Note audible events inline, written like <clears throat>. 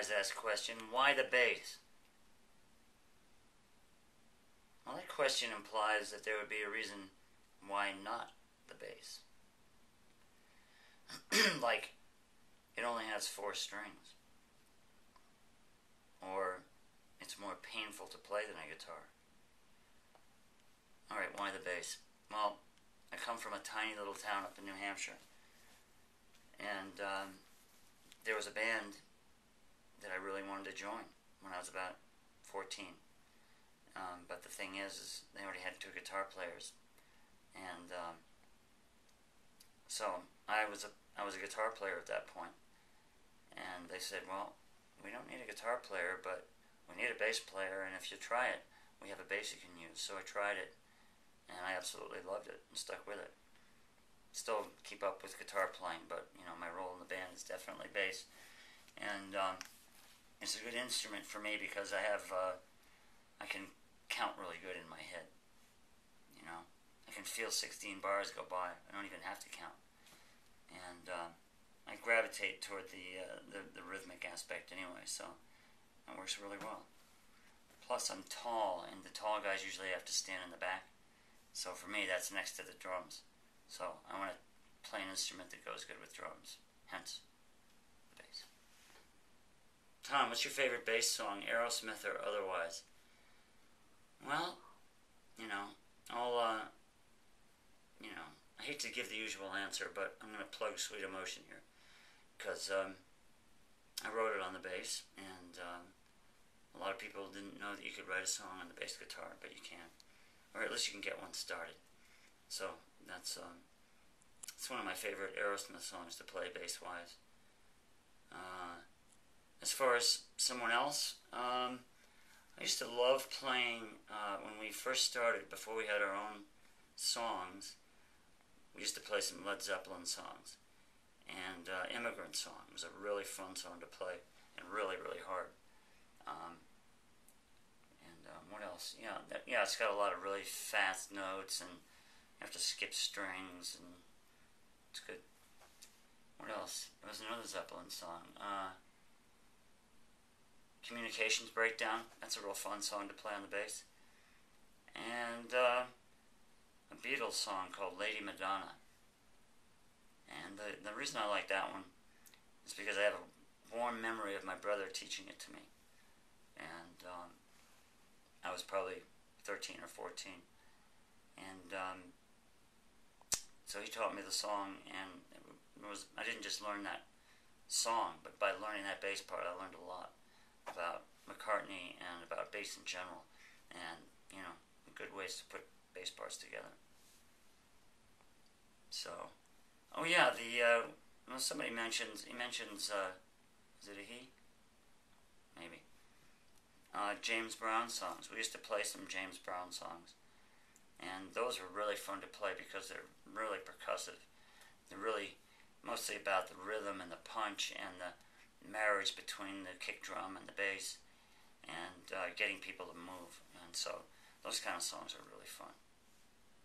sometimes asked question why the bass? Well, that question implies that there would be a reason why not the bass. <clears throat> like, it only has four strings. Or it's more painful to play than a guitar. Alright, why the bass? Well, I come from a tiny little town up in New Hampshire. And um, there was a band that I really wanted to join when I was about 14. Um, but the thing is, is they already had two guitar players, and um, so I was a I was a guitar player at that point. point, and they said, well, we don't need a guitar player, but we need a bass player, and if you try it, we have a bass you can use. So I tried it, and I absolutely loved it and stuck with it. Still keep up with guitar playing, but you know my role in the band is definitely bass, and um, it's a good instrument for me because I have uh, I can count really good in my head. You know, I can feel 16 bars go by. I don't even have to count. And uh, I gravitate toward the, uh, the, the rhythmic aspect anyway, so it works really well. Plus, I'm tall, and the tall guys usually have to stand in the back. So for me, that's next to the drums. So I want to play an instrument that goes good with drums. Hence, the bass. Tom, what's your favorite bass song, Aerosmith or otherwise? Well, you know, I'll, uh, you know, I hate to give the usual answer, but I'm going to plug Sweet Emotion here. Because um, I wrote it on the bass, and um, a lot of people didn't know that you could write a song on the bass guitar, but you can. Or at least you can get one started. So that's um, it's one of my favorite Aerosmith songs to play bass-wise. Uh, as far as someone else, um, I used to love playing uh, when we first started, before we had our own songs. We used to play some Led Zeppelin songs. And uh, Immigrant Song It was a really fun song to play and really, really hard. Um, and um, what else? Yeah, that, yeah, it's got a lot of really fast notes and you have to skip strings and it's good. What else? There was another Zeppelin song. Uh, Communications Breakdown. That's a real fun song to play on the bass. And uh, a Beatles song called Lady Madonna. And the, the reason I like that one is because I have a warm memory of my brother teaching it to me. And um, I was probably 13 or 14. And um, so he taught me the song, and it was I didn't just learn that song, but by learning that bass part, I learned a lot about McCartney and about bass in general, and you know, good ways to put bass parts together. So, oh yeah, the uh, well, somebody mentions he mentions uh, is it a he? Maybe. Uh, James Brown songs. We used to play some James Brown songs, and those were really fun to play because they're really percussive. They're really mostly about the rhythm and the punch and the marriage between the kick drum and the bass and uh, getting people to move. And so those kind of songs are really fun.